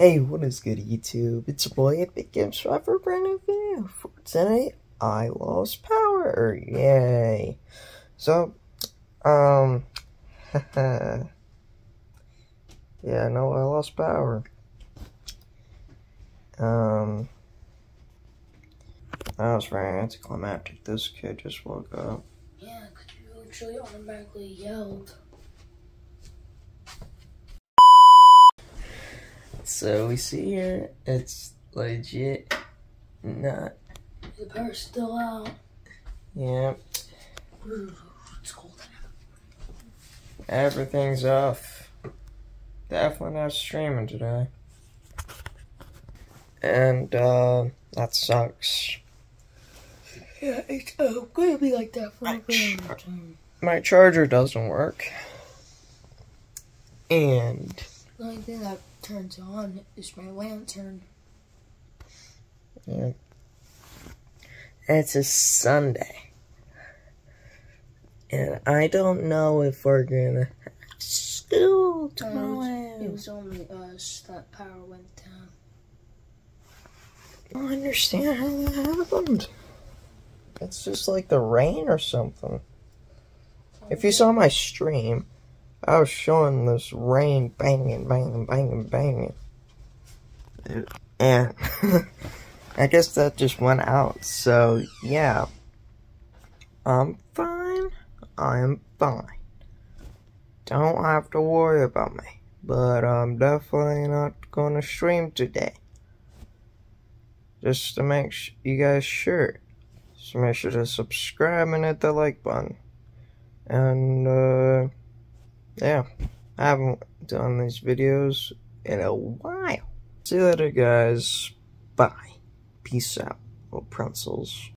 Hey, what is good, YouTube? It's your boy 8BitGames for a brand new video. For today, I lost power. Yay. So, um, yeah, no, I lost power. Um, that was very anticlimactic. This kid just woke up. Yeah, because you actually automatically yelled. So we see here, it's legit not, The power's still out. yeah, Ooh, it's cold. everything's off. Definitely not streaming today. And, uh, that sucks. Yeah, it's uh, gonna be like that for a very long time. My charger doesn't work. And, The only thing that turns on is my lantern. yeah. It's a Sunday. And I don't know if we're gonna have school Uh, tomorrow. it was only us that power went down. I don't understand how that happened. It's just like the rain or something. If you saw my stream, I was showing this rain banging, banging, banging, banging. And I guess that just went out. So, yeah. I'm fine. I'm fine. Don't have to worry about me. But I'm definitely not gonna stream today just to make you guys sure. So make sure to subscribe and hit the like button. And uh, yeah, I haven't done these videos in a while. See you later, guys. Bye. Peace out, little pretzels.